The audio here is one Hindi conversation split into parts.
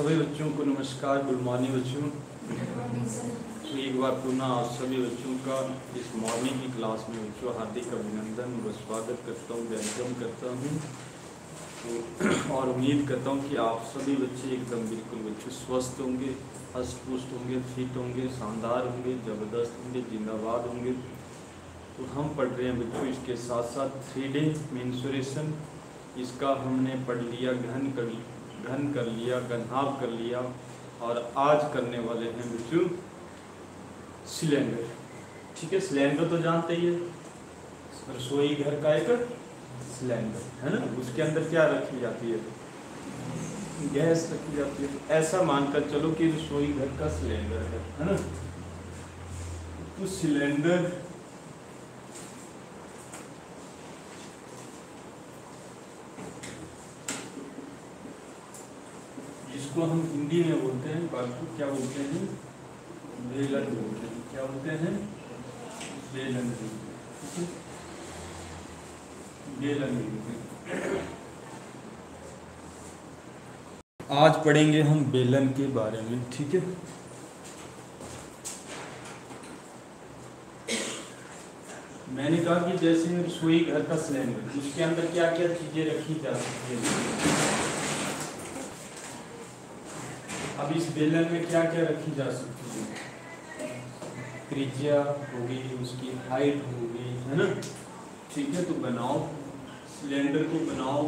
सभी बच्चों को नमस्कार, गुड मॉर्निंग बच्चों। एक बार पुनः आप सभी बच्चों का इस मॉर्निंग की क्लास में बच्चों, हार्दिक अभिनंदन व स्वागत करता हूँ वेलकम करता हूँ। तो और उम्मीद करता हूँ कि आप सभी बच्चे एकदम बिल्कुल बच्चे स्वस्थ होंगे हस्त पुष्ट होंगे फिट होंगे, शानदार होंगे, ज़बरदस्त होंगे, जिंदाबाद होंगे। तो हम पढ़ रहे हैं बच्चों, इसके साथ साथ थ्री डे मेंसुरेशन इसका हमने पढ़ लिया घन कर घन कर लिया घनहाव कर लिया और आज करने वाले हैं बच्चों सिलेंडर। ठीक है, सिलेंडर तो जानते ही है। रसोई घर का एक सिलेंडर, है ना? उसके अंदर क्या रखी जाती है? गैस रखी जाती है। ऐसा मानकर चलो कि रसोई घर का सिलेंडर है है ना? तो सिलेंडर जिसको हम हिंदी में बोलते हैं, बाकी क्या बोलते हैं? बेलन बोलते हैं। क्या बोलते हैं? बेलन बोलते हैं। बेलन बोलते हैं। आज पढ़ेंगे हम बेलन के बारे में, ठीक है? मैंने कहा कि जैसे रसोई घर का सिलेंडर, उसके अंदर क्या क्या चीज़ें रखी जा सकती है? अब इस बेलन में क्या क्या रखी जा सकती है? त्रिज्या होगी उसकी हाइट होगी है ना? ठीक है तो बनाओ सिलेंडर को बनाओ।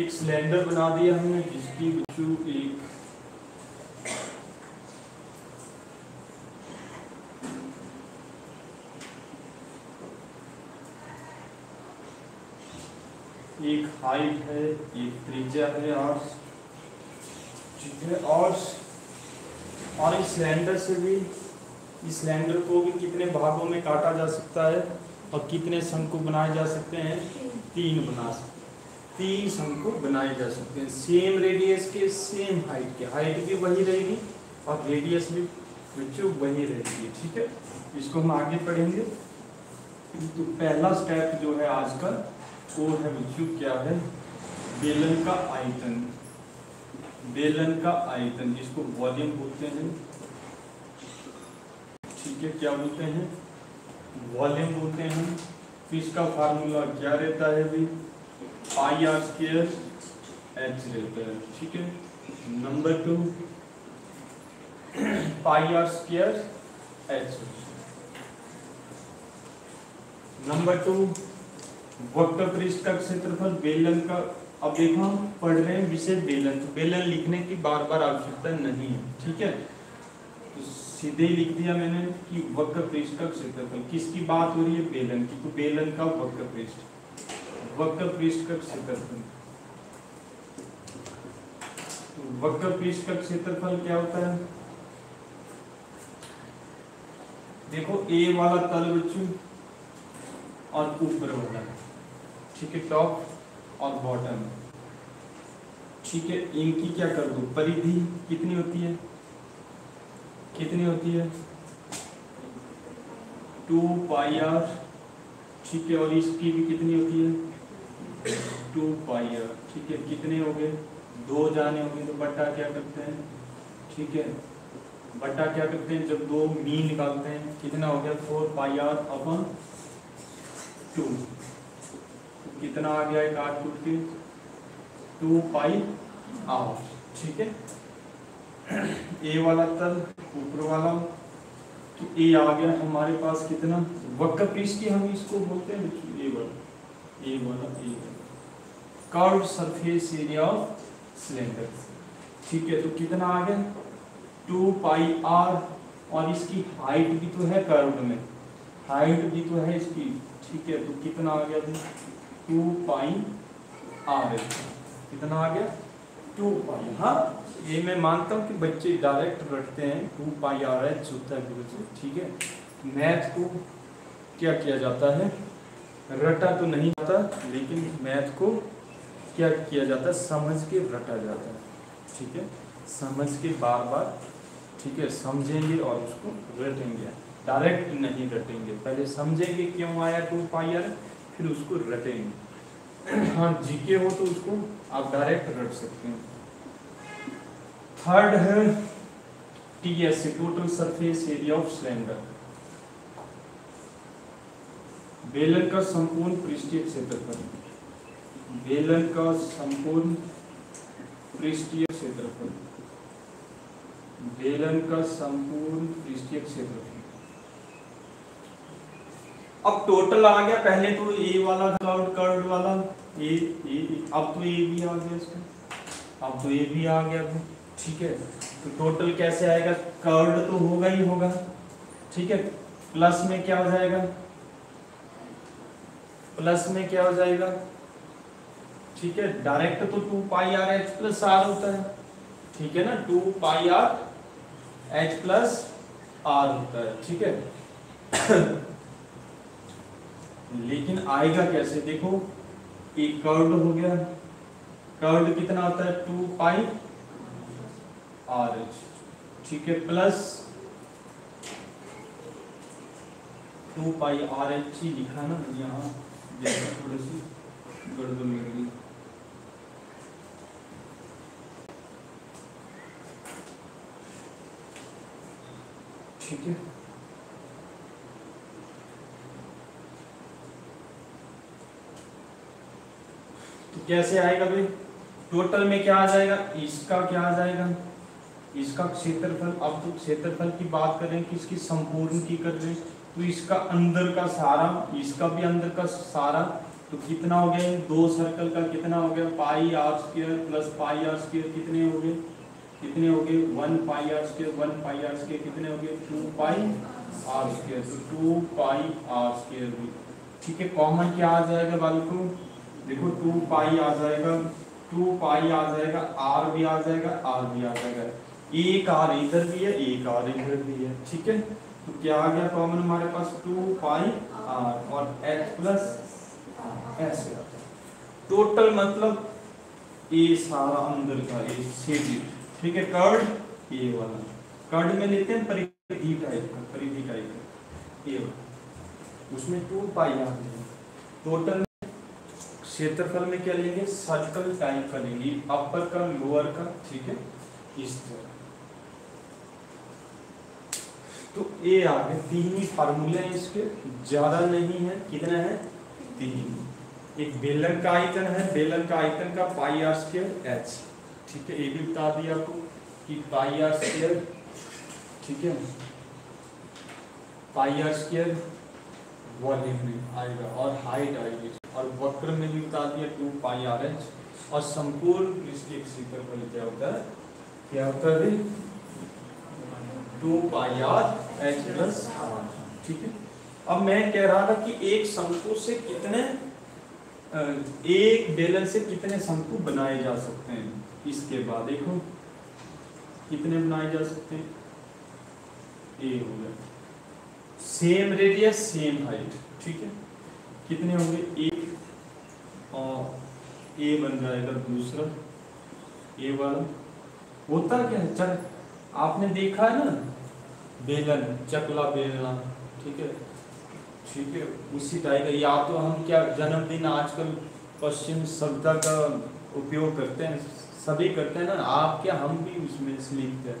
एक सिलेंडर बना दिया हमने, जिसकी बच्चों एक एक हाइट है, एक त्रिज्या है और ठीक है और और इस सिलेंडर से भी, इस सिलेंडर को भी कितने भागों में काटा जा सकता है और कितने शंकु बनाए जा सकते हैं? तीन बना सकते तीन शंकु बनाए जा सकते हैं। सेम रेडियस के सेम हाइट के। हाइट भी वही रहेगी और रेडियस भी बच्चों वही रहेगी। ठीक है? इसको हम आगे पढ़ेंगे। तो पहला स्टेप जो है आज का वो है बच्चों, क्या है? बेलन का आयतन। बेलन का आयतन, जिसको वॉल्यूम बोलते हैं। ठीक है, क्या बोलते हैं? वॉल्यूम बोलते हैं। तो इसका फार्मूला क्या रहता है भी पाई आर स्केयर एच रहता है ठीक है number two pi r square h number two वक्र पृष्ठ का क्षेत्रफल बेलन का अब देखो, हम पढ़ रहे हैं विषय बेलन। तो बेलन लिखने की बार बार आवश्यकता नहीं है। ठीक है? तो सीधे ही लिख दिया मैंने कि वक्र पृष्ठ का क्षेत्रफल। किसकी बात हो रही है? बेलन की। तो बेलन का वक्र पृष्ठ। वक्र पृष्ठ का क्षेत्रफल। तो वक्र पृष्ठ का क्षेत्रफल क्या होता है? देखो ए वाला तल बच्चों, और ऊपर वाला ठीक है टॉप और बॉटम ठीक है, इनकी क्या कर दो? परिधि कितनी होती है? कितनी होती है? टू पाई आर ठीक है, और इसकी भी कितनी होती है? टू पाई आर ठीक है, कितने हो गए? दो जाने होंगे तो बट्टा क्या करते हैं? ठीक है, बट्टा क्या करते हैं? जब दो मी निकालते हैं, कितना हो गया? फोर पाई आर अपन टू। कितना आ गया एक आठ फुट के? Two pi r. ठीक है, ए वाला तल, ऊपर वाला। तो ए आ गया हमारे पास कितना? वक्र पृष्ठ की हम इसको बोलते हैं ए वाला ए वाला A curve surface area of cylinder ठीक है तो कितना आ गया? टू पाई आर और इसकी हाइट भी तो है कर्व में. हाइट भी तो है इसकी. ठीक है तो कितना आ गया? टू पाई आर कितना आ गया? टू पाई हाँ ये मैं मानता हूँ कि बच्चे डायरेक्ट रखते हैं टू पाई आर एच होता है ठीक है? मैथ को क्या किया जाता है? रटा तो नहीं जाता, लेकिन मैथ को क्या किया जाता है? समझ के रटा जाता है। ठीक है? समझ के बार बार ठीक है, समझेंगे और उसको रटेंगे। डायरेक्ट नहीं रटेंगे। पहले समझेंगे क्यों आया टू पाई आर, फिर उसको रटेंगे। हाँ जीके हो तो उसको आप डायरेक्ट रट सकते हैं। थर्ड है T S total surface area of cylinder बेलन का संपूर्ण पृष्ठीय क्षेत्रफल। बेलन का संपूर्ण पृष्ठीय क्षेत्रफल। बेलन का संपूर्ण पृष्ठीय क्षेत्रफल। अब टोटल आ गया, पहले तो ए वाला कर्व वाला। ए ए अब तो ए भी आ गया इसका। अब तो ए भी आ गया ठीक है तो टोटल कैसे आएगा? कर्व तो होगा ही होगा। ठीक है प्लस में क्या हो जाएगा? प्लस में क्या हो जाएगा? ठीक है, डायरेक्ट तो two pi r h plus r होता है। ठीक है ना, two pi r h plus r होता है, ठीक है। लेकिन आएगा कैसे? देखो, एक कर्ड हो गया। कर्ड कितना होता है? Two pi r h. ठीक है, plus two pi r h ही लिखा ना यहाँ। ठीक है। तो कैसे आएगा भाई? टोटल में क्या आ जाएगा? इसका क्या आ जाएगा? इसका क्षेत्रफल, अब तो क्षेत्रफल की बात करें कि इसकी संपूर्ण की कर रहे तो इसका अंदर का सारा, इसका भी अंदर का सारा तो कितना हो गया? दो सर्कल का कितना हो गया? Pi r square plus pi r square कितने हो गए? कितने हो गए? One pi r square one pi r square कितने हो गए? टू पाई आर स्क्र तो टू पाई आर स्क्र ठीक है कॉमन क्या आ जाएगा बालकों देखो टू पाई आ जाएगा टू पाई आ जाएगा आर भी आ जाएगा आर भी आ जाएगा। एक आर इधर भी है, एक आर इधर भी है। ठीक है? तो क्या आ गया? कॉमन हमारे पास टू पाई आर और एच प्लस ऐसे टोटल मतलब ए सारा अंदर का ए सीधी ठीक है? कर्ड ए वाला। कर्ड में लेते हैं परिधि टाइप का, परिधि टाइप का। ए उसमें टू पाई हैं टोटल क्षेत्रफल में क्या लेंगे? सर्कल टाइप का लेंगे। अपर का लोअर का। ठीक है? इस तरह। तो ए आ गए तीन ही फार्मूले हैं इसके। ज़्यादा नहीं है, कितना है? तीन। एक बेलन का आयतन है बेलन का आयतन का पाई आर स्क्र एच। ठीक है, ये भी बता दिया आपको कि पाई आर स्क्र ठीक है, पाई आर स्क्र वॉल्यूम में आएगा और हाइट आएगी। और वक्र में भी बता दिया टू पाई आर एच। और संपूर्ण पृष्ठीय क्षेत्रफल क्या होता है। क्या होता है? Two pi r h plus ठीक है? अब मैं कह रहा था कि एक शंकु से कितने एक बेलन से कितने शंकु बनाए जा सकते हैं? इसके बाद देखो, कितने बनाए जा सकते हैं? ए हो गया। सेम रेडियस सेम हाइट ठीक है? कितने होंगे? एक, और ए बन जाएगा दूसरा ए वाला। होता क्या है? चल, आपने देखा है ना? बेलन चकला बेलना ठीक है? ठीक है उसी टाइप का। या तो हम क्या जन्मदिन आजकल पश्चिम सभ्यता का उपयोग करते हैं सभी करते हैं ना? आप क्या हम भी उसमें लिखते हैं।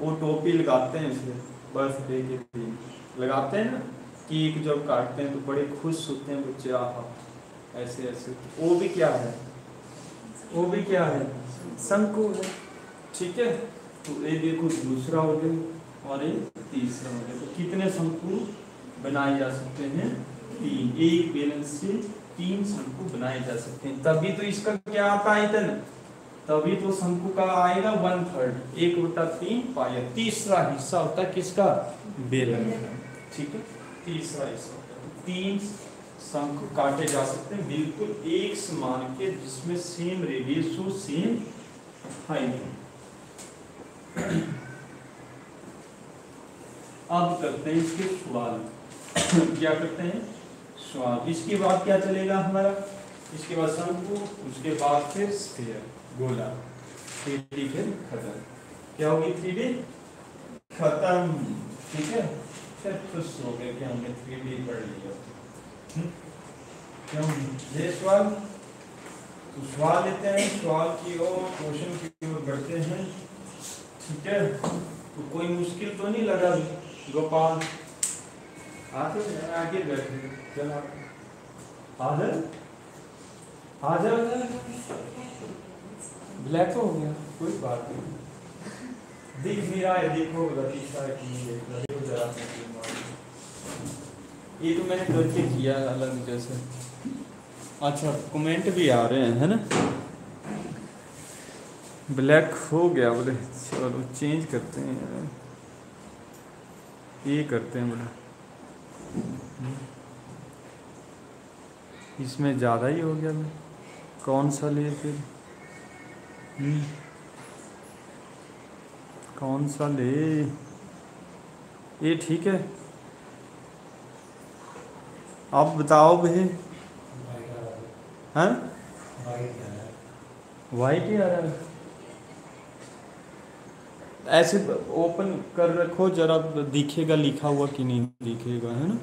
वो टोपी लगाते हैं इसलिए बर्थडे के दिन। लगाते हैं ना? केक जब काटते हैं तो बड़े खुश होते हैं बच्चे आह ऐसे ऐसे। वो भी क्या है? वो भी क्या है? शंकु है। ठीक है तो ये देखो दूसरा हो गया। और ये तीसरा हो गया। तो कितने शंकु बनाए जा सकते हैं? तीन। एक बैलेंस से तीन शंकु बनाए जा सकते हैं। तभी तो इसका क्या आता है आयतन तभी तो शंकु का आएगा वन थर्ड एक बटा तीन पाया। तीसरा हिस्सा होता है किसका? बेलन ठीक है? तीसरा हिस्सा तीन शंकु काटे जा सकते हैं। बिल्कुल एक समान के, जिसमें सेम रेडियस हो सेम हाइट अब करते हैं इसके सवाल क्या करते हैं? सवाल इसके बाद क्या चलेगा हमारा? इसके बाद शंकु, उसके बाद फिर स्फीयर गोला। थ्री डी फिर खत्म। क्या होगी थ्री डी? खत्म। ठीक है? फिर खुश हो गए कि हमने थ्री डी पढ़ लिया। हम्म? क्यों ये सवाल तो सवाल लेते हैं। सवाल की ओर क्वेश्चन की ओर बढ़ते हैं। ठीक है? तो कोई मुश्किल तो नहीं लगा गोपाल। आते आगे बैठे चल हाजिर? हाजिर ब्लैक तो हो गया। कोई बात नहीं। दिख नहीं रहा है देखो रतीशा की देखो जरा ये तो मैंने करके किया अलग जैसे। अच्छा कमेंट भी आ रहे हैं है ना? ब्लैक हो गया बोले। चलो चेंज करते हैं। ये करते हैं बोले इसमें ज़्यादा ही हो गया मैं। कौन सा ले फिर? हम्म। कौन सा ले? ये ठीक है। आप बताओ भाई हाँ? वाइट ही आ रहा है। ऐसे ओपन कर रखो, जरा दिखेगा लिखा हुआ कि नहीं दिखेगा, है ना?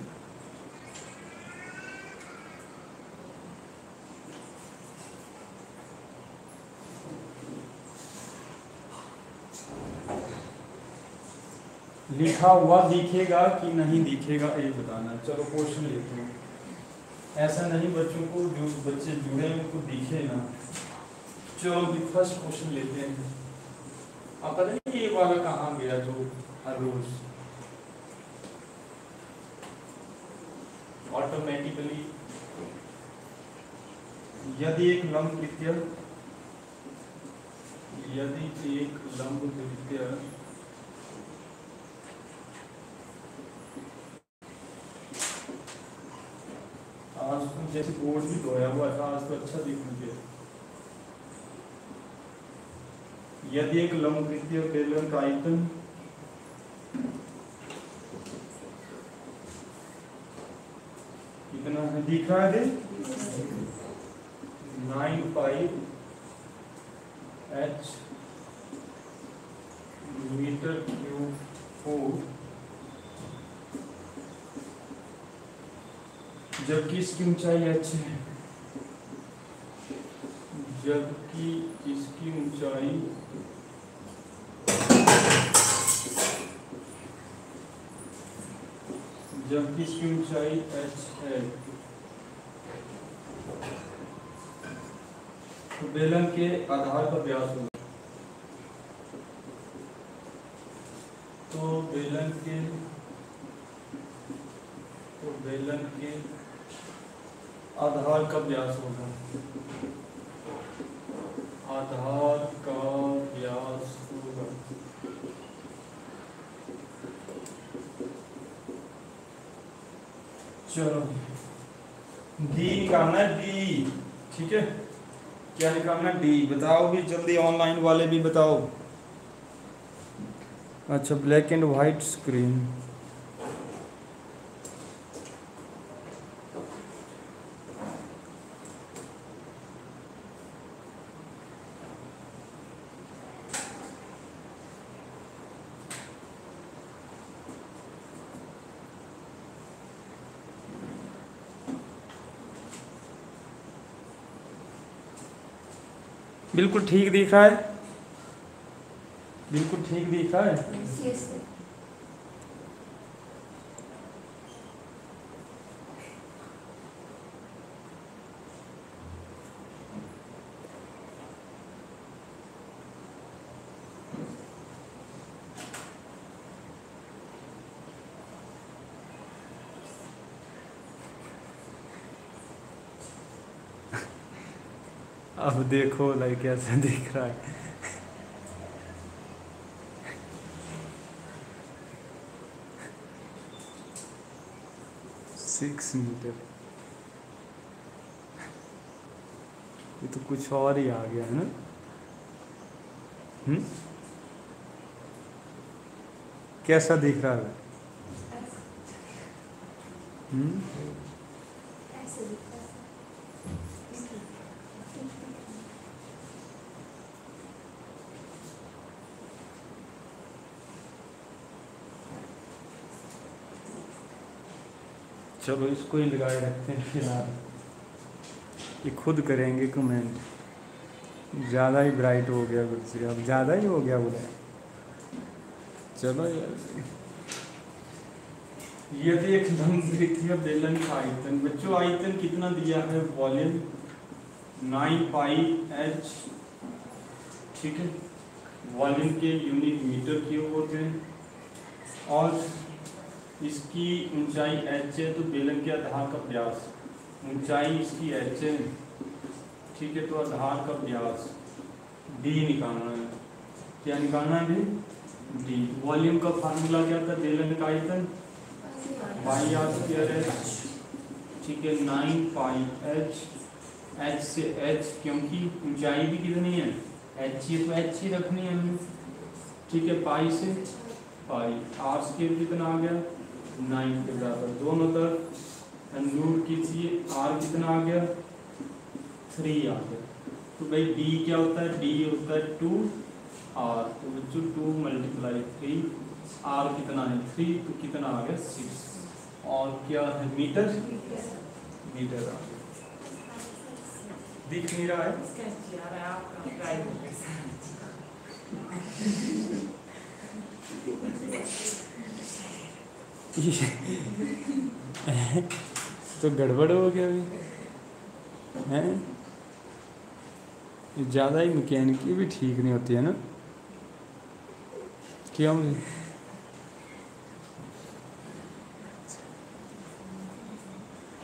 लिखा हुआ दिखेगा कि नहीं दिखेगा, ये बताना चलो क्वेश्चन लेते हैं। ऐसा नहीं, बच्चों को, जो बच्चे जुड़े हैं, उनको दिखे ना। चलो फ़र्स्ट क्वेश्चन लेते हैं। अब पता नहीं ये वाला कहाँ गया जो हर रोज? ऑटोमेटिकली यदि एक लंब कृत्य यदि एक लंब कृत्य आज तो जैसे बोर्ड भी धोया हुआ था, आज तो अच्छा दिख मुझे यदि एक लंबवृत्तीय बेलन का आयतन कितना है? दिख रहा है? Nine five h metre cube four. जबकि इसकी ऊंचाई एच है। जबकि इसकी ऊंचाई जबकि इसकी ऊंचाई एच है। तो बेलन के आधार का व्यास होगा। तो बेलन के तो बेलन के आधार का व्यास होगा आधार का व्यास होगा चलो डी निकालना है डी ठीक है निकालना डी बताओ भी जल्दी ऑनलाइन वाले भी बताओ। अच्छा ब्लैक एंड वाइट स्क्रीन बिल्कुल ठीक दिख है। बिल्कुल ठीक दिख है। अब देखो लाइक कैसे दिख रहा है। सिक्स मीटर ये तो कुछ और ही आ गया, है ना? हम्म? कैसा दिख रहा है? हम्म? चलो इसको ही लगाए रखते हैं फ़िलहाल ये खुद करेंगे कमेंट ज़्यादा ही ब्राइट हो गया कुछ अब ज़्यादा ही हो गया बोले चलो यार। ये देख देखिए बेलन का आयतन। बच्चों, आयतन कितना दिया है? वॉल्यूम नाइन पाई एच, ठीक है? वॉल्यूम के यूनिट मीटर क्यूब होते हैं। और इसकी ऊंचाई एच है तो बेलन के आधार का व्यास ऊंचाई इसकी एच है। ठीक है तो आधार का व्यास डी निकालना है। क्या निकालना है डी वॉल्यूम का फार्मूला क्या था? बेलन का आयतन? वाई आर ठीक है, नाइन पाई एच एच से एच क्योंकि ऊंचाई भी कितनी है? एच ही तो एच ही रखनी है हमें ठीक है, पाई से? पाई। आर स्केल कितना आ गया? नाइन के बराबर दोनों तरफ़ नूर कीजिए। आर कितना आ गया? थ्री आ गया। तो भाई डी क्या होता है? डी होता है टू आर तो बच्चों टू मल्टीप्लाई थ्री आर कितना है? थ्री तो कितना आ गया? सिक्स और क्या है? मीटर? मीटर आ गया। दिख नहीं रहा है? तो गड़बड़ हो गया अभी। हैं? ज़्यादा ही मैकेनिकी भी ठीक नहीं होती है ना? क्यों?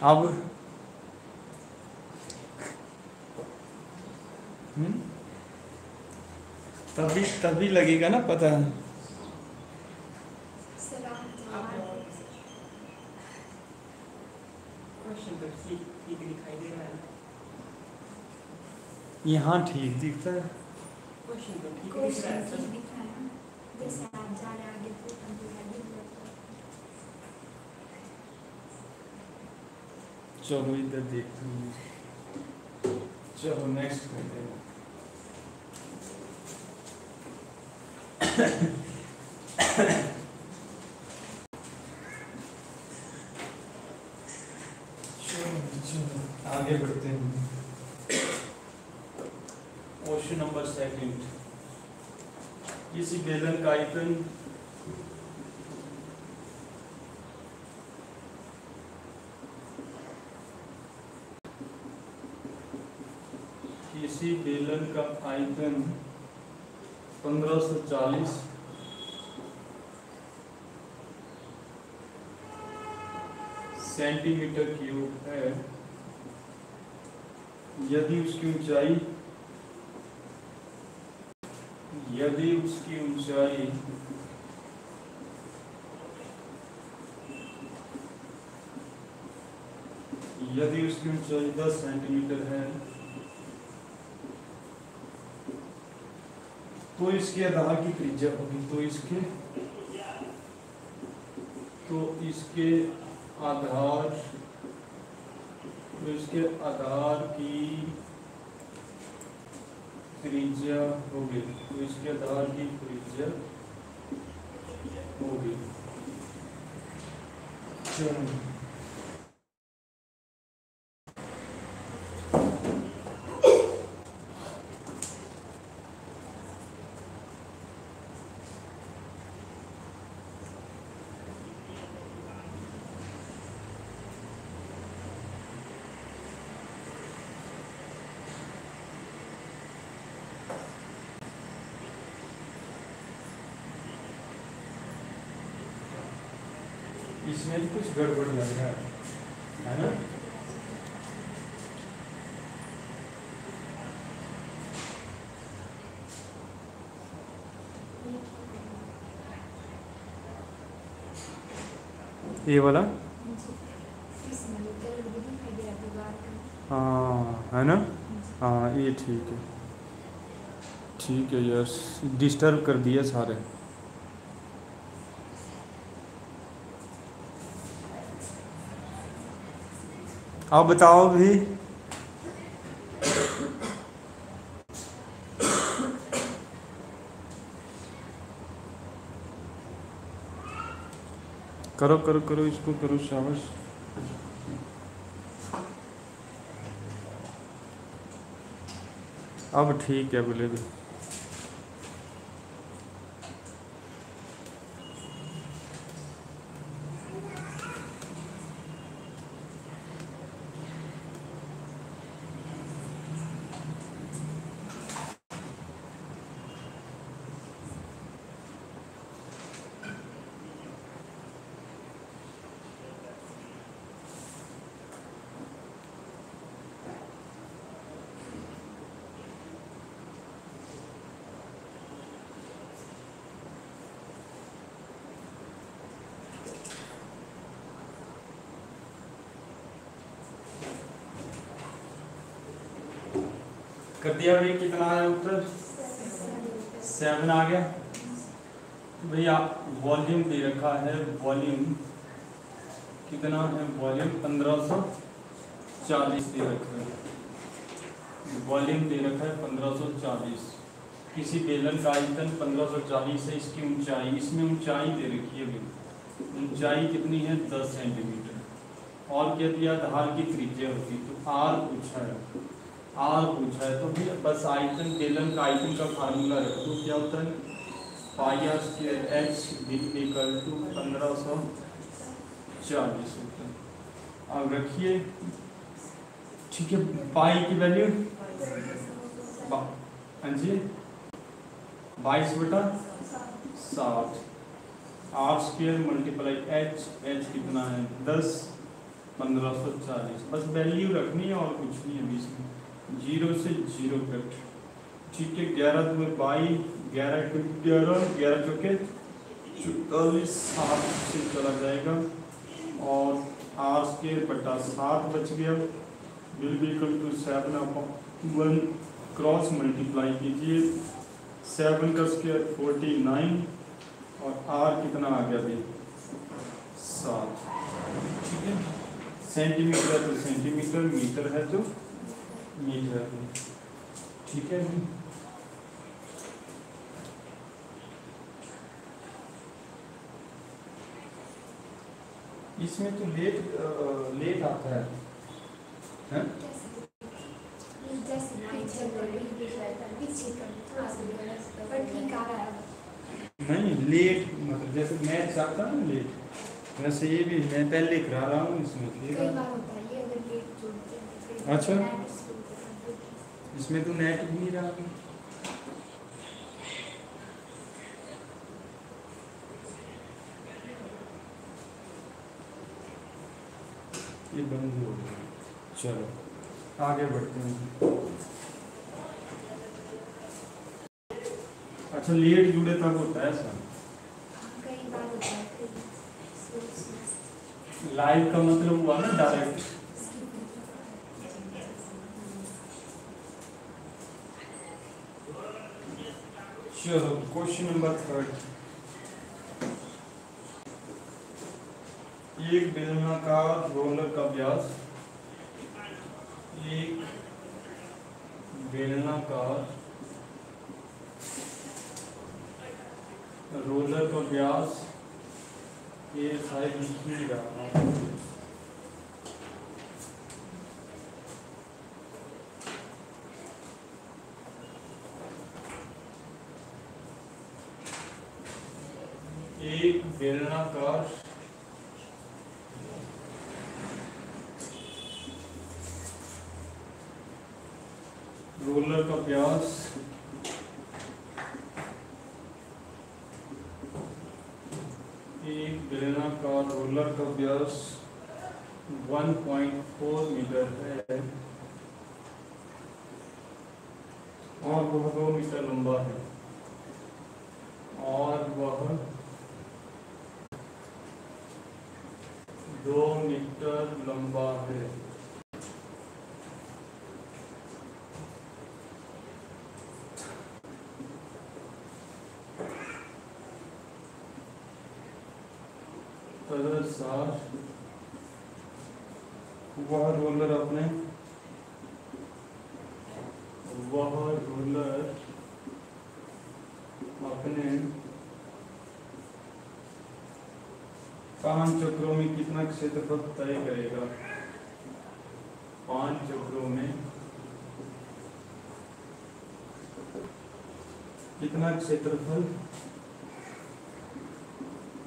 अब हम्म? तभी तभी लगेगा ना पता। है यहाँ ठीक दिखता है। चलो इधर देखते हैं। चलो नेक्स्ट करते हैं। आगे बढ़ते हैं। Question number second. किसी बेलन का आयतन किसी बेलन का आयतन 1540 सेंटीमीटर क्यूब है। यदि उसकी ऊंचाई यदि उसकी ऊंचाई यदि उसकी ऊंचाई 10 सेंटीमीटर है तो इसके आधार की त्रिज्या होगी। तो इसके तो इसके आधार इसके आधार की त्रिज्या होगी। इसके आधार की त्रिज्या होगी। चलो। इसमें कुछ गड़बड़ लग रहा है है ना? ये वाला? हाँ है ना? हाँ ये ठीक है। ठीक है यार डिस्टर्ब कर दिया सारे। आप बताओ भी। करो करो करो इसको करो शाबाश। अब ठीक है बोले भी दिया भाई, कितना आया उत्तर? सेवन आ गया। भैया वॉल्यूम दे रखा है वॉल्यूम कितना है वॉल्यूम पंद्रह सौ चालीस दे रखा है। वॉल्यूम दे रखा है पंद्रह सौ चालीस। किसी बेलन का आयतन पंद्रह सौ चालीस है, इसकी ऊंचाई, इसमें ऊंचाई दे रखी है भाई। ऊंचाई कितनी है? दस सेंटीमीटर। और क्या दिया? धार की त्रिज्या होती तो आर पूछा है। आर पूछा है तो फिर बस आयतन, बेलन का आयतन का फार्मूला रख। दो क्या होता है? Pi r square h equal to पंद्रह सौ चालीस होता है अब रखिए। ठीक है पाई की वैल्यू हाँ जी। बाईस बटा साठ। R square multiply h h कितना है? दस, पंद्रह सौ चालीस। बस वैल्यू रखनी है और कुछ नहीं है बीस में। ज़ीरो से ज़ीरो कट। ठीक है, ग्यारह दो बाई ग्यारह टू ग्यारह ग्यारह चौके चौतालीस, सात से चला जाएगा। और आर स्केयर बटा सात बच गया। Will be equal to seven upon one cross multiply कीजिए। सेवन का स्केयर फोर्टी नाइन और आर कितना आ गया भाई सात। ठीक है। सेंटीमीटर है तो सेंटीमीटर मीटर है तो मीटर ठीक है? जी इसमें तो लेट लेट आता है। हैं? नहीं लेट मतलब जैसे मैच आता है ना लेट। वैसे ये भी मैं पहले करा रहा हूँ इसमें अच्छा। इसमें तो नेट भी नहीं रहा। ये बंद हो गया। चलो आगे बढ़ते हैं। अच्छा लेट जुड़े तब होता है सर लाइव का मतलब हुआ ना डायरेक्ट चलो क्वेश्चन नंबर थर्ड एक बेलनाकार रोलर का व्यास एक बेलनाकार रोलर का व्यास ये रहा एक बेलनाकार रोलर का व्यास एक बेलनाकार रोलर का व्यास 1.4 मीटर है और वह दो मीटर लंबा है और वह दो मीटर लंबा है सार वह रोलर अपने? वह रोलर अपने पाँच चक्रों में कितना क्षेत्रफल तय करेगा? पाँच चक्रों में कितना क्षेत्रफल?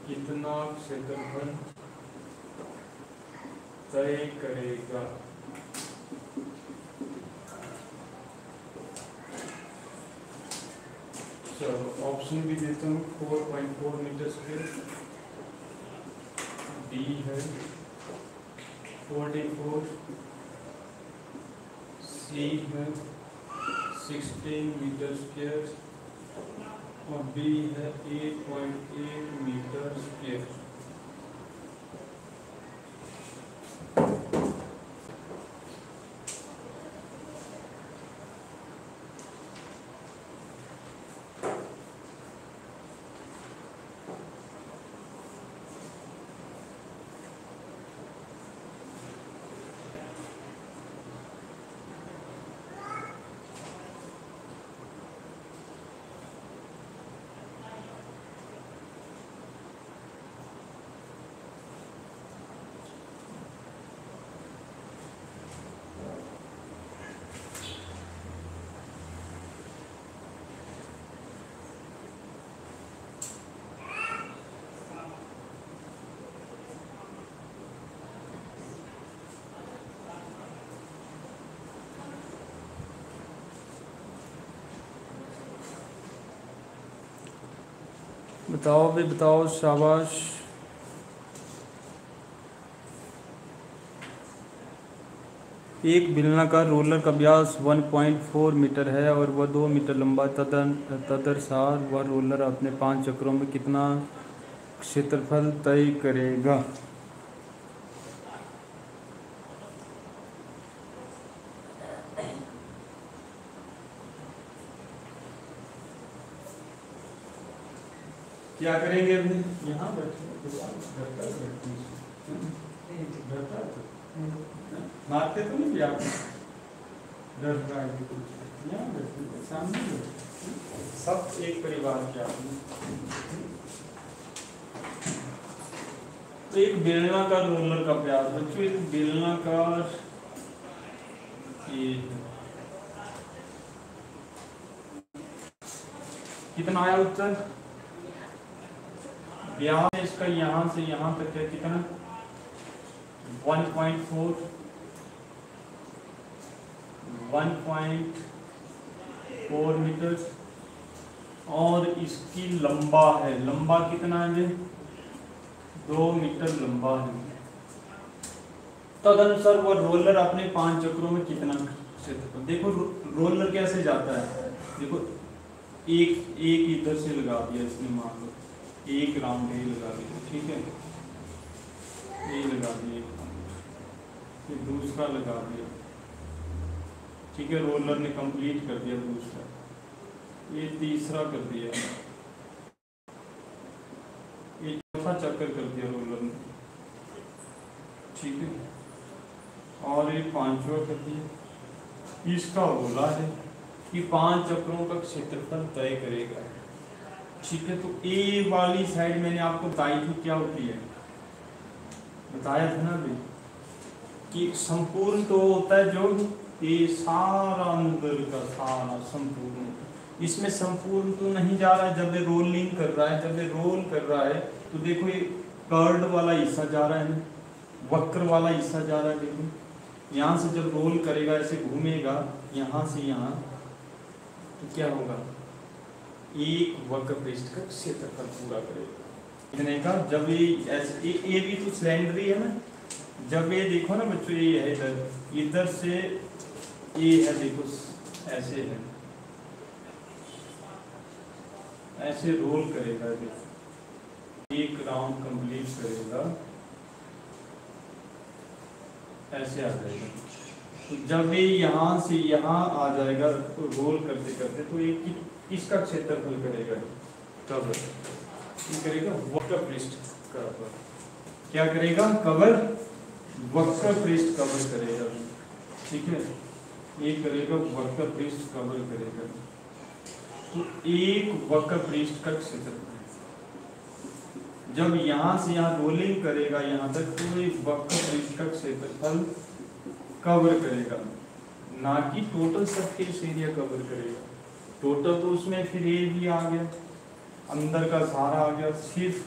कितना क्षेत्रफल? तय करेगा चलो ऑप्शन भी देता हूँ four point four metre square B है। फोर्टी फोर सी है। सिक्सटीन मीटर स्क्वेयर और बी है eight point eight metre square बताओ भी बताओ, शाबाश। एक बिलना का रोलर का व्यास 1.4 मीटर है और वह दो मीटर लंबा तदन तदरसार वह रोलर अपने पाँच चक्रों में कितना क्षेत्रफल तय करेगा? क्या करेंगे अभी? यहाँ बैठे मारते तो नहीं आप डर रहा है यहाँ बैठे सामने सब एक परिवार के आदमी तो एक बेलनाकार रोलर का प्यार बच्चों एक बेलनाकार ये कितना आया उत्तर? ब्याह इसका यहाँ से यहाँ तक है कितना? 1.4 1.4 मीटर और इसकी लंबा है। लंबा कितना है दो मीटर लंबा है। तदनुसार वो रोलर अपने पाँच चक्रों में कितना क्षेत्रफल देखो रोलर कैसे जाता है? देखो, एक एक इधर से लगा दिया इसने, मान लो। एक राउंड ये लगा दिया, ठीक है? ये लगा दिया फिर दूसरा लगा दिया, ठीक है? रोलर ने कंप्लीट कर दिया दूसरा, ये तीसरा कर दिया, ये चौथा चक्कर कर दिया रोलर ने, ठीक है? और ये पांचवा कर दिया, इसका बोला है कि पाँच चक्रों का क्षेत्रफल तय करेगा। ठीक है तो ए वाली साइड मैंने आपको बताई थी क्या होती है। बताया था ना भाई कि संपूर्ण तो होता है जो ये सारा अंदर का सारा संपूर्ण इसमें संपूर्ण तो नहीं जा रहा है, जब ये रोलिंग कर रहा है, जब ये रोल कर रहा है तो देखो ये कर्ड वाला हिस्सा जा रहा है वक्र वाला हिस्सा जा रहा है, देखो। यहाँ से जब रोल करेगा, ऐसे घूमेगा, यहाँ से यहाँ तो क्या होगा? एक वक्र पृष्ठ का क्षेत्रफल पूरा करेगा इतने का जब ये ऐसे ये, भी तो सिलेंडरी है ना? जब ये देखो ना बच्चों ये है इधर इधर से ये है देखो ऐसे है। ऐसे रोल करेगा देखो। एक राउंड कंप्लीट करेगा। ऐसे आ जाएगा। तो जब ये यहाँ से यहाँ आ जाएगा रोल करते करते तो ये कि, किसका क्षेत्रफल करेगा। ये करेगा वक्र पृष्ठ का क्या करेगा? कवर वक्र पृष्ठ कवर करेगा। ठीक है? ये करेगा वक्र पृष्ठ कवर करेगा। तो एक वक्र पृष्ठ का क्षेत्रफल। जब यहाँ से यहाँ रोलिंग करेगा यहाँ तक तो एक वक्र पृष्ठ का क्षेत्रफल कवर करेगा। ना कि टोटल सरफेस एरिया कवर करेगा। टोटल तो उसमें फिर ए भी आ गया। अंदर का सारा आ गया। सिर्फ़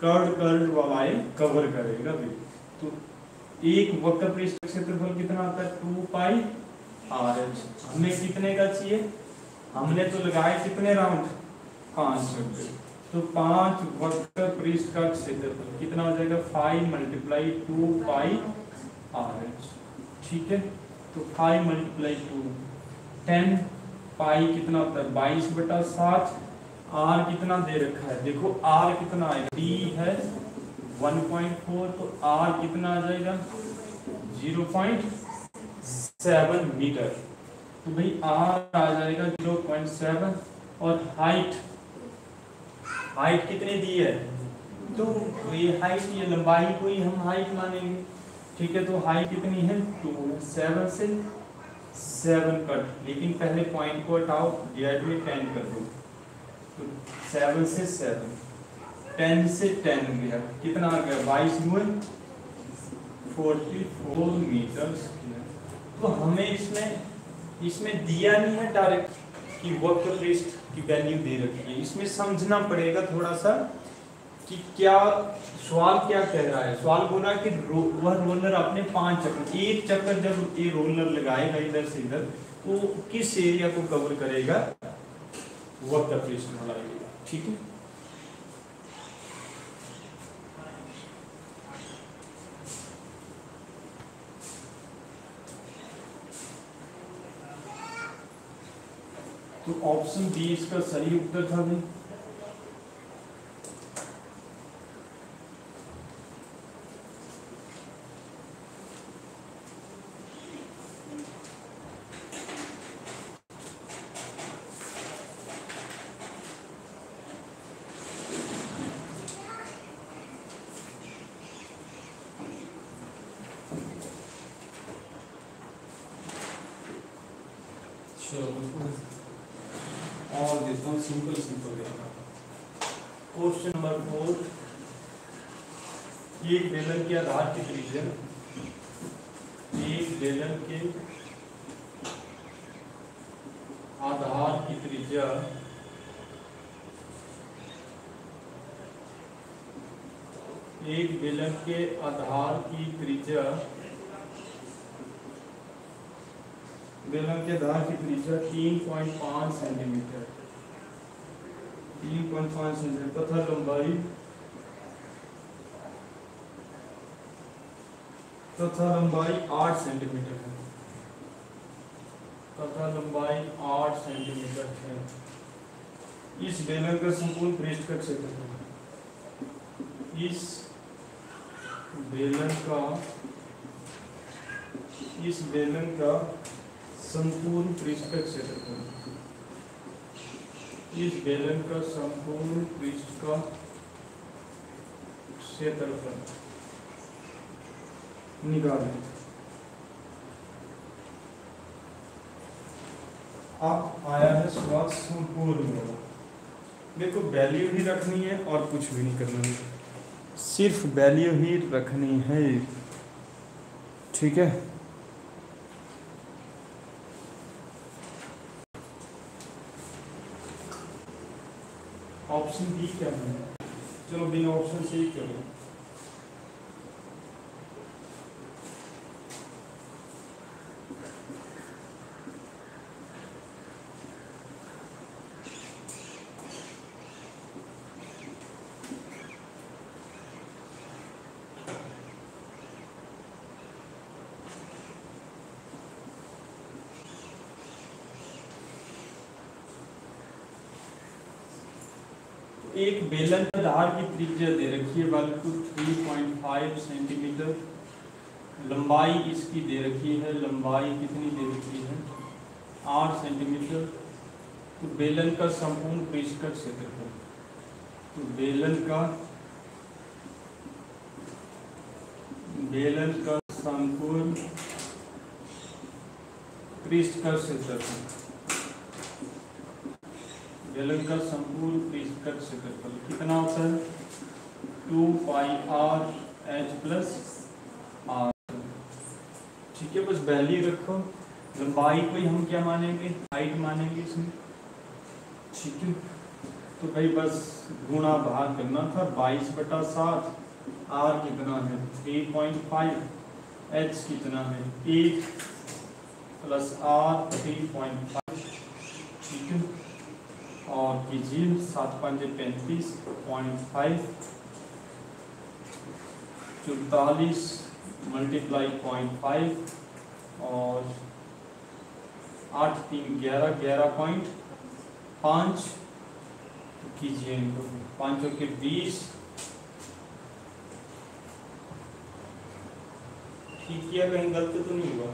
कर्ड कर्ड वाला कवर करेगा भी। तो एक वक्र पृष्ठ क्षेत्रफल कितना आता है? टू पाई आर एच हमें कितने का चाहिए? हमने तो लगाए कितने राउंड? पाँच तो पाँच वक्र पृष्ठ का क्षेत्रफल कितना हो जाएगा? Five multiply two pi r h ठीक है? तो five multiply two. Ten pi कितना होता है बाईस बटा सात, आर कितना दे रखा है? देखो, आर कितना आएगा? डी है 1.4 तो आर कितना आ जाएगा? 0.7 मीटर। तो भाई, आर आ जाएगा 0.7 और हाइट हाइट कितनी दी है? तो ये हाइट, ये लंबाई को ही हम हाइट मानेंगे। ठीक है तो हाइट कितनी है? टू सेवन से सेवन कट लेकिन पहले पॉइंट को हटाओ डिवाइड में टेन कर दो। तो सेवन से सेवन टेन से टेन गया। कितना आ गया? बाईस हुए फोर्टी फोर मीटर तो हमें इसमें इसमें दिया नहीं है डायरेक्ट कि वक्र पृष्ठ की वैल्यू दे रखी है। इसमें समझना पड़ेगा थोड़ा सा कि क्या सवाल क्या कह रहा है? सवाल बोला कि रो, वह रोलर अपने पाँच चक्कर एक चक्कर जब ये रोलर लगाएगा इधर से इधर तो किस एरिया को कवर करेगा? वक्र पृष्ठ वाला एरिया ठीक है? तो ऑप्शन बी इसका सही उत्तर था भाई और देता हूँ simple simple question number four एक बेलन के आधार की त्रिज्या एक बेलन के आधार की त्रिज्या एक बेलन के आधार की त्रिज्या बेलन के आधार की त्रिज्या तीन पॉइंट पाँच सेंटीमीटर, तीन पॉइंट पाँच सेंटीमीटर तथा लंबाई तथा लंबाई आठ सेंटीमीटर है। तथा लंबाई आठ सेंटीमीटर है। इस बेलन का संपूर्ण पृष्ठ का क्षेत्रफल इस बेलन का, इस बेलन का संपूर्ण पृष्ठ का क्षेत्रफल इस बेलन का संपूर्ण पृष्ठ का क्षेत्रफल निकालें। अब आया है सवाल संपूर्ण देखो वैल्यू ही रखनी है और कुछ भी नहीं करना। है सिर्फ़ वैल्यू ही रखनी है। ठीक है? ऑप्शन बी क्या है? चलो बिना ऑप्शन से ही करो। एक बेलन धार की त्रिज्या दे रखी है थ्री पॉइंट फाइव सेंटीमीटर लंबाई इसकी दे रखी है। लंबाई कितनी दे रखी है? आठ सेंटीमीटर तो बेलन का संपूर्ण पृष्ठ का क्षेत्रफल तो बेलन का बेलन का संपूर्ण पृष्ठ का क्षेत्रफल बेलन का संपूर्ण पृष्ठ क्षेत्रफल। कितना होता है? Two pi r h plus r. ठीक है, बस वैल्यू रखो। लंबाई को हम क्या मानेंगे? हाइट मानेंगे इसमें। ठीक है तो भाई बस गुणा भाग करना था। बाईस बटा सात, आर कितना है? Three point five. एच कितना है? Eight plus r three point five. ठीक है और कीजिए सात पाँच पैंतीस पॉइंट फाइव चौतालीस मल्टीप्लाई पॉइंट फाइव और आठ तीन ग्यारह ग्यारह पॉइंट पाँच कीजिए इनको। पाँचों के बीस। ठीक किया कहीं गलत तो नहीं हुआ?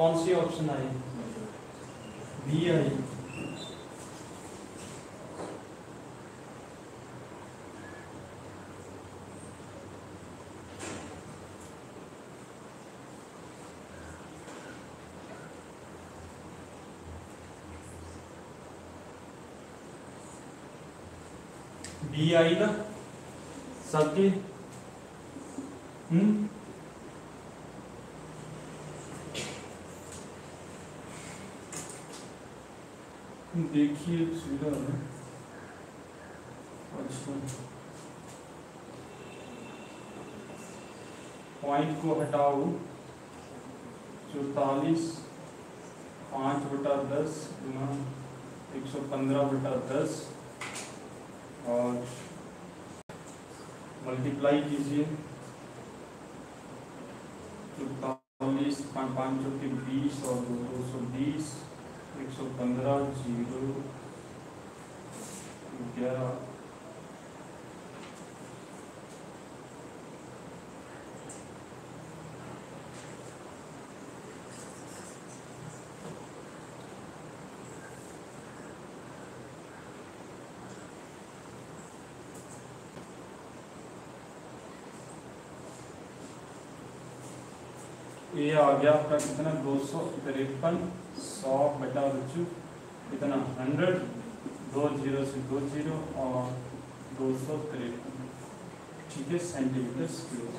कौन सी ऑप्शन आई? बी आई। बी आई ना? सबके हम्म? देखिए सुविधा है अच्छा पॉइंट को हटाओ चौतालीस पाँच बटा दस गुना एक सौ पंद्रह बटा दस. और मल्टीप्लाई कीजिए. चौतालीस पाँच सौ के बीस और दो सौ बीस. एक सौ पंद्रह, ज़ीरो ये आ गया आपका कितना? दो सौ तिरपन सौ बटा बच्चों कितना? हंड्रेड? दो ज़ीरो से दो ज़ीरो और दो सौ तिरपन। ठीक है सेंटीमीटर स्क्वेयर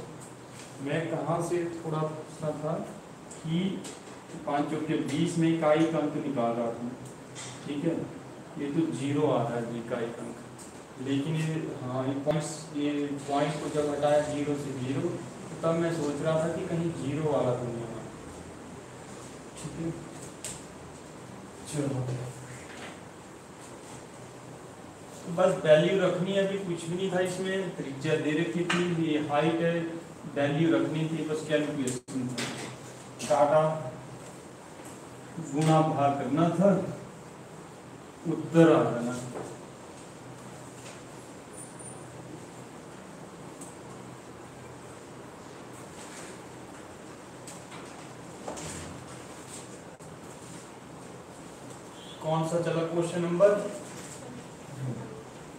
मैं कहाँ से थोड़ा पूछना था कि पाँचों के बीस में इकाई अंक निकाल रहा था। ठीक है, ये तो ज़ीरो आ रहा है इकाई अंक लेकिन ये हाँ ये पॉइंट्स ये पॉइंट को जब हटाया ज़ीरो से ज़ीरो तो तब मैं सोच रहा था कि कहीं ज़ीरो वाला तो नहीं ठीक है? चलो तो बस वैल्यू रखनी है अभी कुछ भी नहीं था इसमें। त्रिज्या दे रखी थी, ये हाइट है वैल्यू रखनी थी, बस कैलकुलेशन टाटा गुणा भाग करना था, उत्तर आ जाना। कौन सा चला question number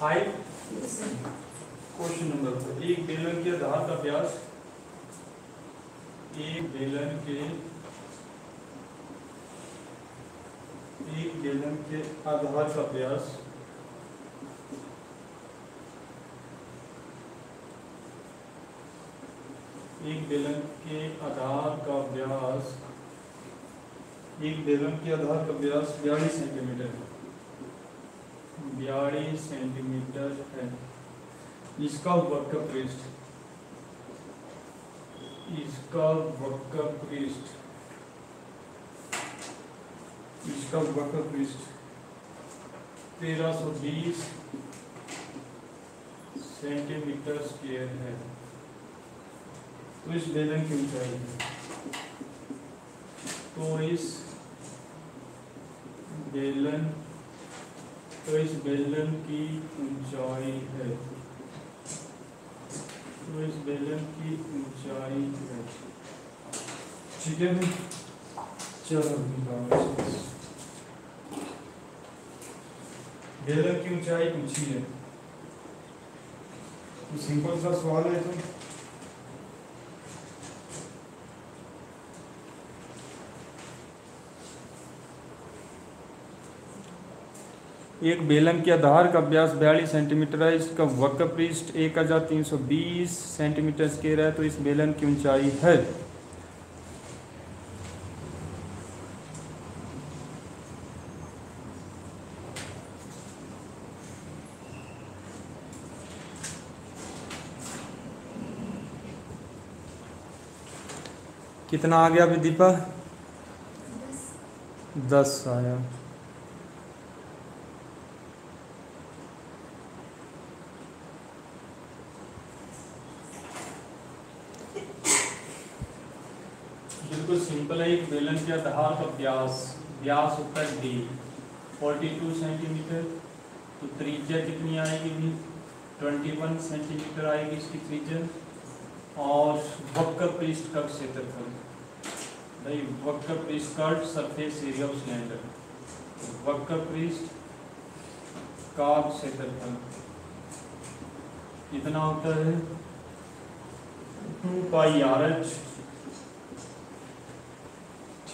five question number एक बेलन के आधार का व्यास एक बेलन के एक बेलन के आधार का व्यास एक बेलन के आधार का व्यास एक बेलन के आधार का व्यास बयालीस सेंटीमीटर है। बयालीस सेंटीमीटर है। इसका वक्र पृष्ठ इसका वक्र पृष्ठ इसका वक्र पृष्ठ तेरह सौ बीस सेंटीमीटर स्क्वायर है। तो इस बेलन की ऊंचाई है। तो इस बेलन तो इस बेलन की ऊंचाई है। तो इस बेलन की ऊंचाई है। ठीक है चलो निकालो बेलन की ऊंचाई पूछी है। तो सिंपल सा सवाल है तो। एक बेलन के आधार का व्यास बयालीस सेंटीमीटर है, इसका वक्र पृष्ठ एक हज़ार तीन सौ बीस सेंटीमीटर स्केयर है तो इस बेलन की ऊंचाई है। कितना आ गया अभी दीपा? दस आया बिल्कुल सिंपल है एक बेलन के आधार का व्यास व्यास होता है डी। 42 सेंटीमीटर तो त्रिज्या कितनी आएगी भी? 21 सेंटीमीटर आएगी इसकी त्रिज्या। और वक्र पृष्ठ का क्षेत्रफल। भाई, वक्र पृष्ठ का सरफेस एरिया ऑफ़ सिलेंडर वक्र पृष्ठ का क्षेत्रफल। कितना होता है? टू पाई आर एच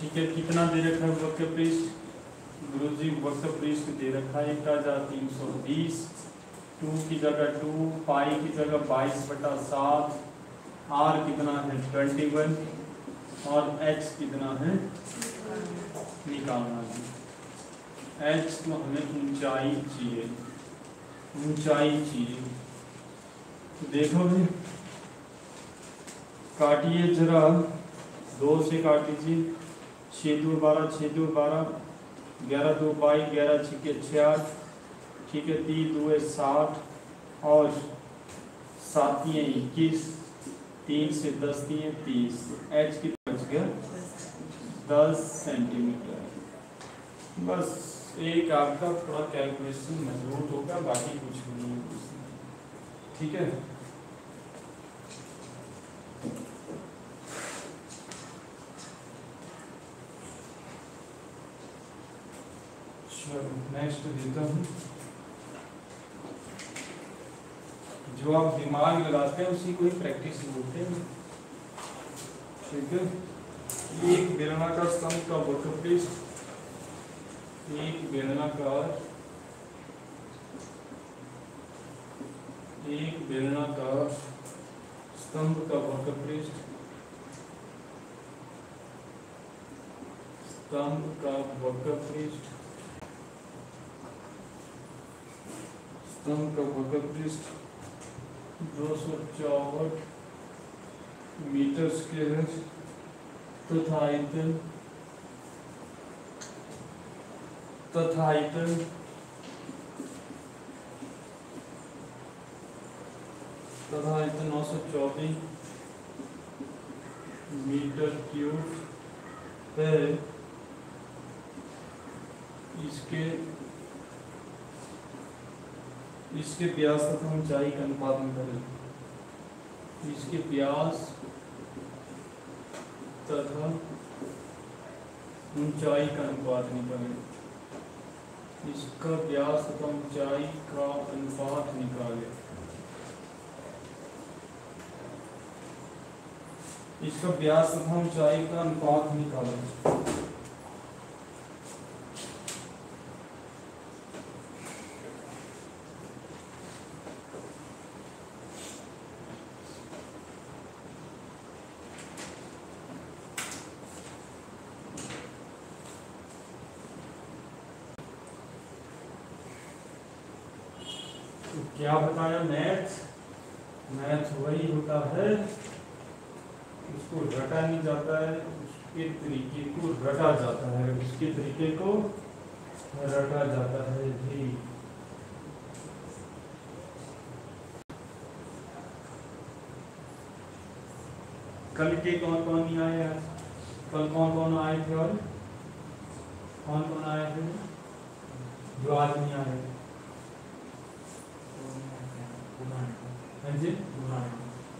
ठीक है, कितना दे रखा है वक्र पृष्ठ गुरु जी वक्र पृष्ठ दे रखा है एक हज़ार तीन सौ बीस। टू की जगह टू, पाई की जगह बाईस बटा सात। आर कितना है? Twenty one. और एच कितना है? निकालना है। एच तो हमें ऊंचाई चाहिए। ऊंचाई चाहिए। तो देखो भी काटिए जरा। दो से काट लीजिए छः दो बारह छः दो बारह, ग्यारह दो बाईस, ग्यारह छः छिके छियाठ ठीक है, तीन दो साठ, और सातियाँ इक्कीस, तीन से दस दिए तीस, एच की बच गया? दस सेंटीमीटर। बस एक आपका थोड़ा कैलकुलेशन मज़बूत होगा बाकी कुछ नहीं ठीक है? नेक्स्ट देता हूँ जो आप दिमाग लगाते हैं, उसी को ही प्रैक्टिस बोलते हैं। ठीक है? एक बेलनाकार स्तंभ का पृष्ठ एक बेलनाकार एक बेलनाकार स्तंभ का वक्र पृष्ठ स्तंभ का वक्र स्तंभ का वक्र पृष्ठ दो सौ चौवट मीटर स्केयर तथा आयतन तथा आयतन तथा आयतन नौ सौ चौबीस मीटर क्यूब है। इसके इसके व्यास तथा ऊंचाई का अनुपात निकालें इसके व्यास तथा ऊंचाई का अनुपात निकालें इसका व्यास तथा ऊंचाई का अनुपात निकालें। इसका व्यास तथा ऊंचाई का अनुपात निकालें तो क्या बताया मैथ मैथ वही होता है उसको रटा नहीं जाता है उसके तरीके को रटा जाता है उसके तरीके को रटा जाता है जी कल के कौन कौन नहीं आए यार कल कौन कौन आए थे और? कौन कौन आए थे? जो आज नहीं आए हाँ जी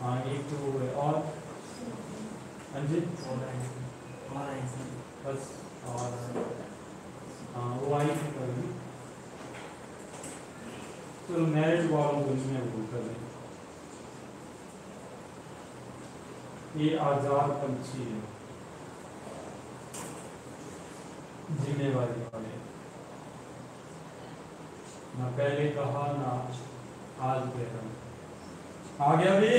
हाँ एक तो वो है और हाँ जी बस और हाँ वो आई थी कल भी चलो मैरिड वालों को इसमें भूल कर ये आज़ाद पंछी है। जिम्मेवारी वाले ना पहले कहा, ना आज कह आ गया भी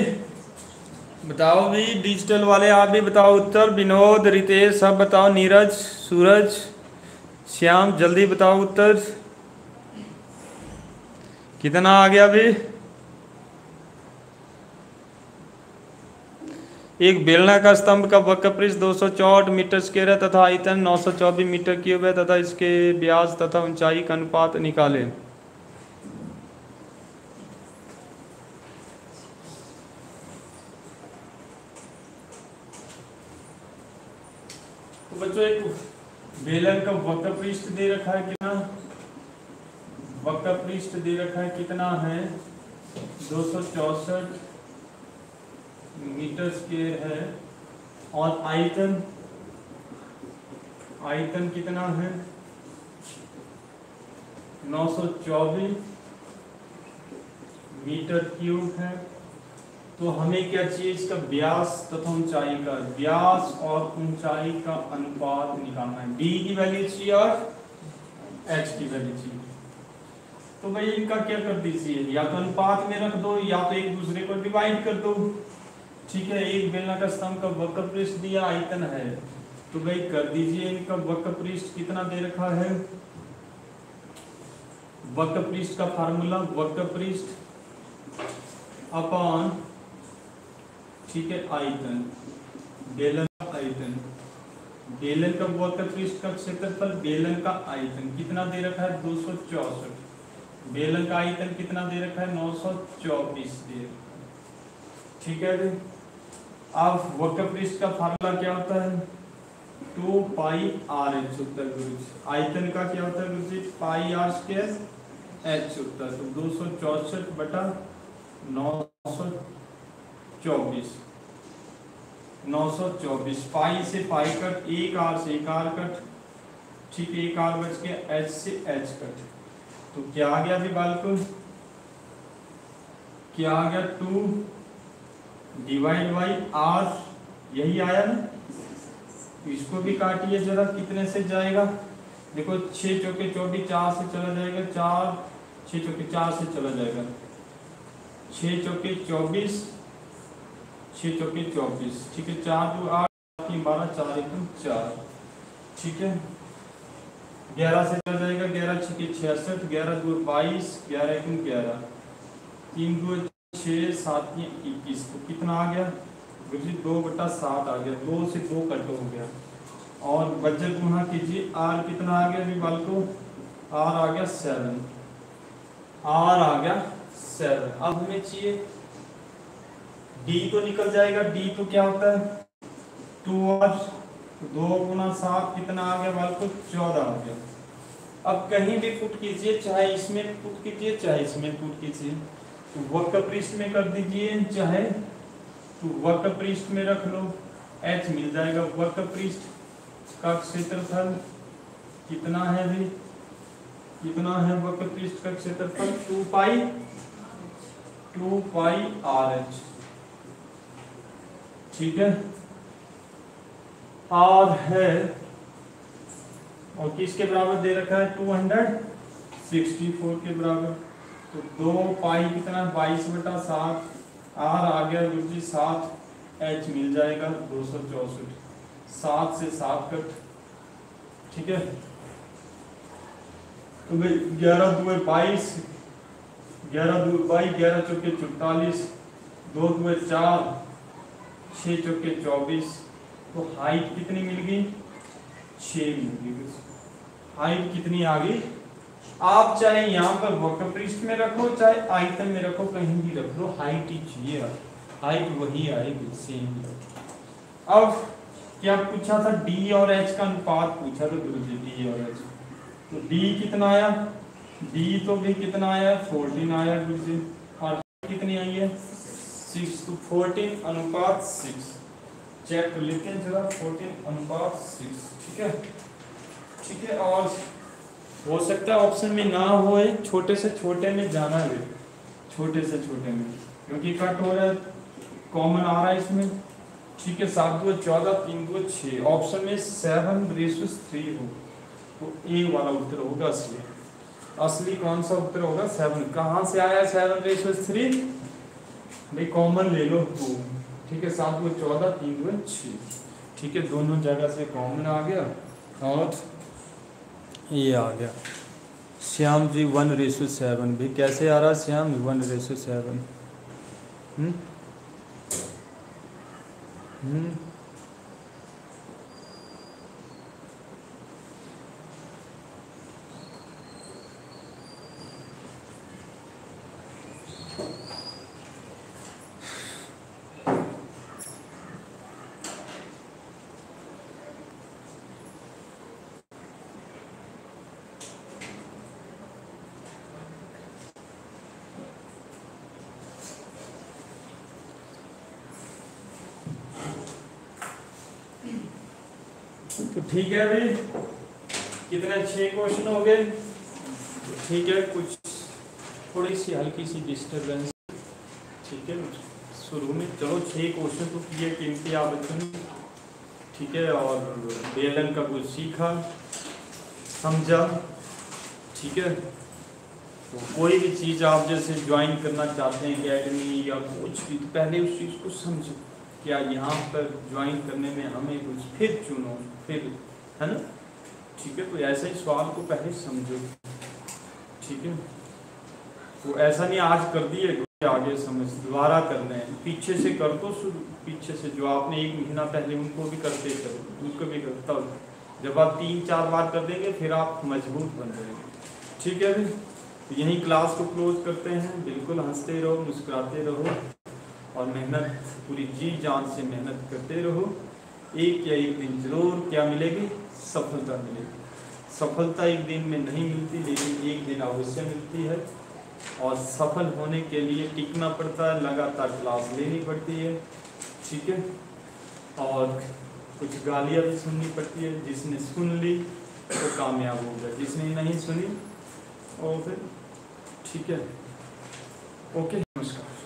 बताओ भी, डिजिटल वाले आप भी बताओ। उत्तर, विनोद, रितेश, सब बताओ। नीरज, सूरज, श्याम, जल्दी बताओ उत्तर। कितना आ गया भी एक बेलना का स्तंभ का वक्रपृष्ठ दो सौ मीटर स्केयर है तथा आयतन नौ सौ चौबीस मीटर क्यूब है तथा इसके ब्याज तथा ऊंचाई का अनुपात निकालें। तो बच्चों, एक बेलन का वक्र पृष्ठ दे रखा है कितना? वक्र पृष्ठ दे रखा है कितना है? दो मीटर स्क्वेयर है और आयतन आयतन कितना है? 924 मीटर क्यूब है। तो हमें क्या चाहिए इसका? व्यास तथा ऊंचाई का। व्यास और ऊंचाई का अनुपात निकालना है। डी की वैल्यू चाहिए और एच की वैल्यू चाहिए। तो भाई इनका क्या कर दीजिए? या तो अनुपात में रख दो या तो एक दूसरे को डिवाइड कर दो। ठीक है, एक बेलना का स्तंभ का वक्र पृष्ठ दिया, आयतन है। तो भाई कर दीजिए इनका वक्र पृष्ठ, कितना दे रखा है? वक्र पृष्ठ का फार्मूला, वक्र पृष्ठ अपॉन, ठीक है, आयतन, बेलन का आयतन। बेलन का वक्र पृष्ठ का क्षेत्रफल, बेलन का आयतन, कितना दे रखा है? दो सौ चौसठ। बेलन का आयतन कितना दे रखा है? नौ सौ चौबीस दे ठीक है अब वक्र पृष्ठ का फार्मूला क्या होता है? टू पाई आर एच है गुरु आयतन का क्या होता है गुरु जी पाई आर स्क्र एच है तो दो सौ चौसठ बटा नौ सौ चौबीस। नौ सौ चौबीस। पाई से पाई कट, एक आर से एक आर कट। ठीक एक आर बच के एच से एच कट। तो क्या आ गया अभी बालको? क्या आ गया? टू डिवाइड बाई आर यही आया ना? इसको भी काटिए जरा, कितने से जाएगा? देखो, छह चौके चौबीस चार से चला जाएगा, चार, छह चौके चार से चला जाएगा। छह चौके चौबीस छः चौके चौबीस, ठीक है? चार दो आठ, तीन बारह, चार एक चार, ठीक है? ग्यारह से चला जाएगा, ग्यारह छः छियासठ, ग्यारह दो बाईस, ग्यारह एक ग्यारह, तीन दो छः सात इक्कीस तो कितना आ गया? गुरु दो बटा सात आ गया। दो से दो कट हो गया। और बजट वहाँ कीजिए, आर कितना आ गया अभी बाल को? आर आ गया सेवन। आर आ गया सेवन। अब हमें चाहिए, डी तो निकल जाएगा। डी तो क्या होता है? टू आर दो गुना सात कितना आ गया बाल को? चौदह आ गया। अब कहीं भी पुट कीजिए, चाहे इसमें पुट कीजिए, चाहे इसमें पुट कीजिए। तो वक्र पृष्ठ में कर दीजिए, चाहे तो वक्र पृष्ठ में रख लो। एच मिल जाएगा। वक्र पृष्ठ का क्षेत्रफल कितना है भी कितना है वक्र पृष्ठ का क्षेत्रफल? Two pi? Two pi r h ठीक है? और है, और किसके बराबर दे रखा है? टू हंड्रेड सिक्सटी फोर के बराबर। तो दो पाई कितना? बाईस बटा सात। आर आ गया जी, सात। एच मिल जाएगा दो सौ चौसठ। सात से सात कट। ठीक है? तो भाई, ग्यारह दो बाईस, ग्यारह दो बाईस ग्यारह चौके चौतालीस, दो दो चार छः चौके चौबीस। तो हाइट कितनी मिल गई? छ मिल गई। हाइट कितनी आ गई? आप चाहे यहाँ पर वक्र में रखो, चाहे आयतन में रखो, कहीं भी रख लो हाइट ही चाहिए हाइट वही आएगी सेम अब, क्या पूछा था डी और एच का अनुपात? पूछा था गुरु जी डी और एच तो डी कितना आया? डी तो भी कितना आया? फोर्टीन आया गुरु जी और कितनी आई है? सिक्स टू फोर्टीन अनुपात सिक्स चेक लेते हैं जरा फोर्टीन अनुपात सिक्स ठीक है? ठीक है, और हो सकता है ऑप्शन में ना हो छोटे से छोटे में जाना है। छोटे से छोटे में। क्योंकि कट हो रहा है कॉमन आ रहा है इसमें। ठीक है, सात दो चौदह, तीन दो छः ऑप्शन में सेवन रेसुस थ्री हो। तो ए वाला उत्तर होगा असली। असली कौन सा उत्तर होगा? सेवन कहाँ से आया सेवन रेसुस थ्री भाई कॉमन ले लो। टू ठीक है, सात दो चौदह, तीन दो छः ठीक है, दोनों जगह से कॉमन आ गया। और ये आ गया। Shyam ji one ratio seven भी कैसे आ रहा श्याम? One ratio seven. हम्म? हम्म? तो ठीक है अभी? कितने छह क्वेश्चन हो गए? तो ठीक है, कुछ थोड़ी सी हल्की सी डिस्टर्बेंस ठीक है, शुरू में चलो, छह क्वेश्चन तो किए, कीमती आप बच्चों ने ठीक है, और बेलन का कुछ सीखा, समझा। ठीक है तो कोई भी चीज़ आप जैसे ज्वाइन करना चाहते हैं अकेडमी या कुछ भी तो पहले उस चीज़ को समझो। क्या यहाँ पर ज्वाइन करने में हमें कुछ फिर चुनो, फिर, है ना? ठीक है तो ऐसे ही सवाल को पहले समझो। ठीक है? तो ऐसा नहीं, आज कर दिए आगे समझ, दोबारा करना है पीछे से कर दो पीछे से जो आपने एक महीना पहले उनको भी करते करो, उनको भी करता जब आप तीन चार बार कर देंगे, फिर आप मज़बूत बन जाएँगे। ठीक है तो यही क्लास को क्लोज करते हैं। बिल्कुल हँसते रहो, मुस्कुराते रहो। और मेहनत, पूरी जी जान से मेहनत करते रहो। एक या एक दिन ज़रूर क्या मिलेगी? सफलता मिलेगी। सफलता एक दिन में नहीं मिलती, लेकिन एक दिन अवश्य मिलती है। और सफल होने के लिए टिकना पड़ता है, लगातार क्लास लेनी पड़ती है, ठीक है? और कुछ गालियाँ भी सुननी पड़ती है। जिसने सुन ली तो कामयाब हो गया। जिसने नहीं सुनी और फिर, ठीक है? ओके, नमस्कार।